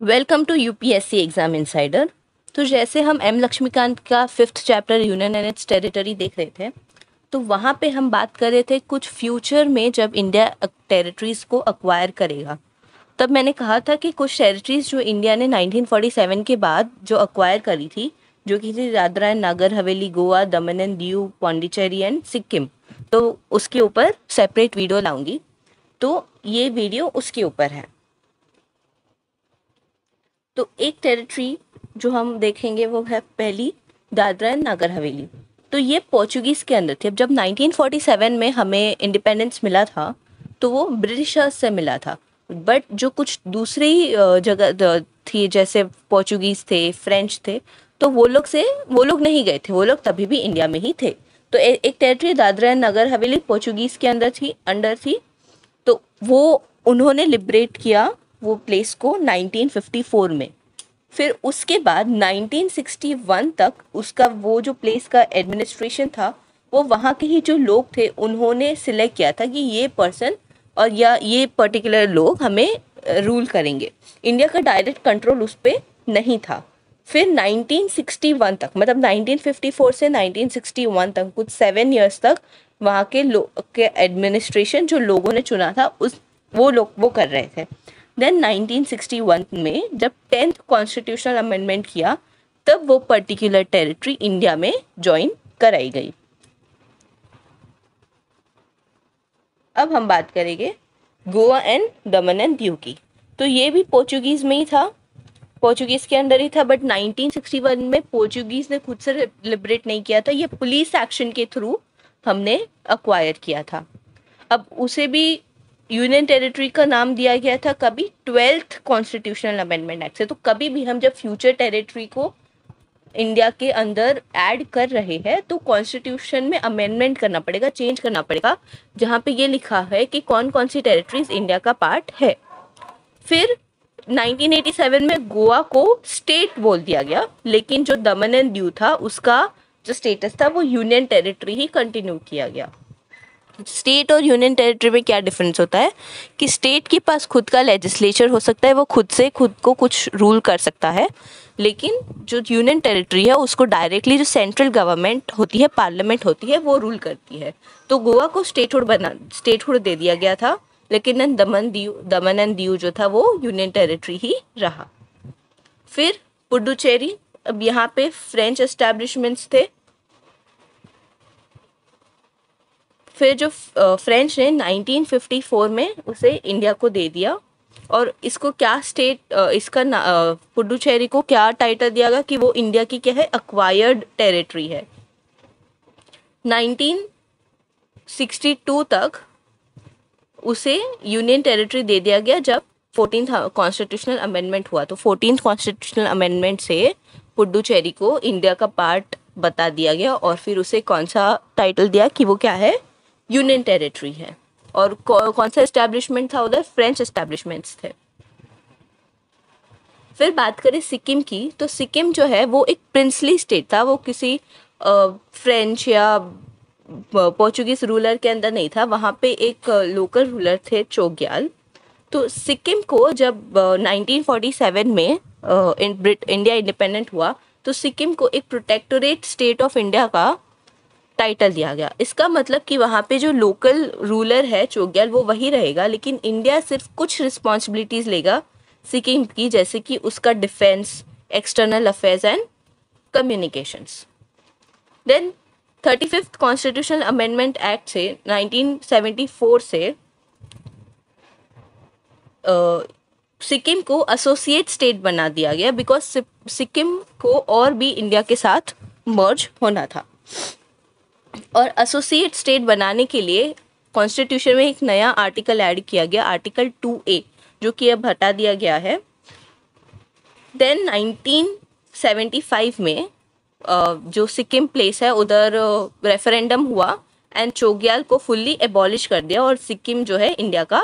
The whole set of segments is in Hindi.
Welcome to UPSC exam insider तो जैसे हम एम लक्ष्मीकांत का fifth chapter union and its territory देख रहे थे तो वहाँ पे हम बात कर रहे थे कुछ फ्यूचर में जब इंडिया टेरिटरीज़ को अक्वायर करेगा। तब मैंने कहा था कि कुछ टेरिटरीज़ जो इंडिया ने 1947 के बाद जो अक्वायर करी थी, जो कि थी दादरा एंड नागर, हवेली, गोवा, दमन एंड दीव, पौंडीचेरी एंड सिक्किम तो उसके ऊपर सेपरेट वीडियो लाऊँगी। तो ये वीडियो उसके ऊपर है। तो एक टेरिटरी जो हम देखेंगे वो है पहली दादरा एंड नागर हवेली। तो ये पोर्चुगीज़ के अंदर थी। अब जब 1947 में हमें इंडिपेंडेंस मिला था तो वो ब्रिटिशर्स से मिला था। बट जो कुछ दूसरी जगह थी जैसे पोर्चुगीज़ थे फ्रेंच थे तो वो लोग से वो लोग नहीं गए थे। वो लोग तभी भी इंडिया में ही थे। तो ए, एक territory Dadra and Nagar Haveli Portuguese के अंदर थी अंडर थी। तो वो उन्होंने लिबरेट किया वो प्लेस को 1954 में। फिर उसके बाद 1961 तक उसका वो जो प्लेस का एडमिनिस्ट्रेशन था, वो वहाँ के ही जो लोग थे, उन्होंने सिलेक्ट किया था कि ये पर्सन और या ये पर्टिकुलर लोग हमें रूल करेंगे। इंडिया का डायरेक्ट कंट्रोल उस पर नहीं था। फिर 1961 तक मतलब 1954 से 1961 तक, कुछ सेवन इयर्स तक वहाँ के लोग के एडमिनिस्ट्रेशन जो लोगों ने चुना था, उस, वो लोग, वो कर रहे थे। देन 1961 में जब टेंथ कॉन्स्टिट्यूशनल अमेंडमेंट किया, तब वो पर्टिकुलर टेरिटरी इंडिया में ज्वाइन कराई गई। अब हम बात करेंगे गोवा एंड दमन एंड दीव की। तो ये भी पोर्चुगीज़ में ही था। पोर्चुगीज़ के अंडर ही था बट 1961 में पोर्चुगीज़ ने खुद से लिबरेट नहीं किया था। ये पुलिस एक्शन के थ्रू हमने अक्वायर किया था। अब उसे भी यूनियन टेरिटरी का नाम दिया गया था कभी ट्वेल्थ कॉन्स्टिट्यूशनल अमेंडमेंट एक्ट से। तो कभी भी हम जब फ्यूचर टेरिटरी को इंडिया के अंदर ऐड कर रहे हैं तो कॉन्स्टिट्यूशन में अमेंडमेंट करना पड़ेगा, चेंज करना पड़ेगा, जहाँ पे ये लिखा है कि कौन कौन सी टेरिटरीज इंडिया का पार्ट है। फिर 1987 में गोवा को स्टेट बोल दिया गया, लेकिन जो दमन एंड दीव था, उसका जो स्टेटस था, वो यूनियन टेरिटरी ही कंटिन्यू किया गया। स्टेट और यूनियन टेरिटरी में क्या डिफरेंस होता है? कि स्टेट के पास खुद का लेजिस्लेचर हो सकता है, वो खुद से खुद को कुछ रूल कर सकता है, लेकिन जो यूनियन टेरिटरी है, उसको डायरेक्टली जो सेंट्रल गवर्नमेंट होती है पार्लियामेंट होती है, वो रूल करती है। तो गोवा को स्टेटहुड बना स्टेटहुड दे दिया गया था, लेकिन दमन दीव, दमन एंड दीव जो था, वो यूनियन टेरिटरी ही रहा। फिर पुडुचेरी, अब यहाँ पे फ्रेंच एस्टेब्लिशमेंट्स थे फिर जो फ्रेंच ने 1954 में उसे इंडिया को दे दिया और इसको क्या स्टेट इसका पुडुचेरी को क्या टाइटल दिया गया कि वो इंडिया की क्या है अक्वायर्ड टेरिटरी है। 1962 तक उसे यूनियन टेरिटरी दे दिया गया जब फोर्टीन कॉन्स्टिट्यूशनल अमेंडमेंट हुआ। तो फोर्टीन कॉन्स्टिट्यूशनल अमेंडमेंट से पुडुचेरी को इंडिया का पार्ट बता दिया गया और फिर उसे कौन सा टाइटल दिया कि वो क्या है यूनियन टेरिटरी है। और कौन सा इस्टेब्लिशमेंट था उधर? फ्रेंच इस्टेब्लिशमेंट्स थे। फिर बात करें सिक्किम की तो सिक्किम जो है, वो एक प्रिंसली स्टेट था। वो किसी फ्रेंच या पोर्चुगीज रूलर के अंदर नहीं था। वहाँ पे एक लोकल रूलर थे, चोग्याल। तो सिक्किम को जब 1947 में इंडिया इंडिपेंडेंट हुआ तो सिक्किम को एक प्रोटेक्टोरेट स्टेट ऑफ़ इंडिया का टाइटल दिया गया। इसका मतलब कि वहाँ पे जो लोकल रूलर है चोग्याल, वो वही रहेगा, लेकिन इंडिया सिर्फ़ कुछ रिस्पॉन्सिबिलिटीज़ लेगा सिक्किम की, जैसे कि उसका defence external affairs and communications then thirty fifth constitutional amendment act से 1974 से सिक्किम को एसोसिएट स्टेट बना दिया गया बिकॉज़ सिक्किम को और भी इंडिया के साथ मर्ज होना था। और एसोसिएट स्टेट बनाने के लिए कॉन्स्टिट्यूशन में एक नया आर्टिकल ऐड किया गया आर्टिकल टू ए जो कि अब हटा दिया गया है। देन 1975 में जो सिक्किम प्लेस है, उधर रेफरेंडम हुआ एंड चोग्याल को फुल्ली एबॉलिश कर दिया और सिक्किम जो है इंडिया का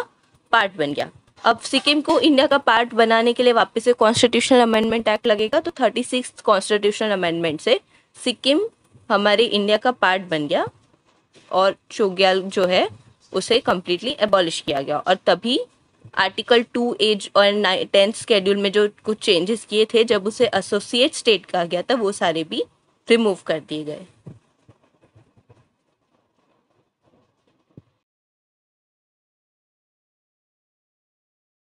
पार्ट बन गया। अब सिक्किम को इंडिया का पार्ट बनाने के लिए वापस से कॉन्स्टिट्यूशनल अमेंडमेंट एक्ट लगेगा तो थर्टी सिक्स कॉन्स्टिट्यूशनल अमेंडमेंट से सिक्किम हमारे इंडिया का पार्ट बन गया और चोग्याल जो है, उसे कम्प्लीटली एबॉलिश किया गया। और तभी आर्टिकल टू एज और टेंथ स्केड्यूल में जो कुछ चेंजेस किए थे, जब उसे एसोसिएट स्टेट कहा गया था, वो सारे भी रिमूव कर दिए गए।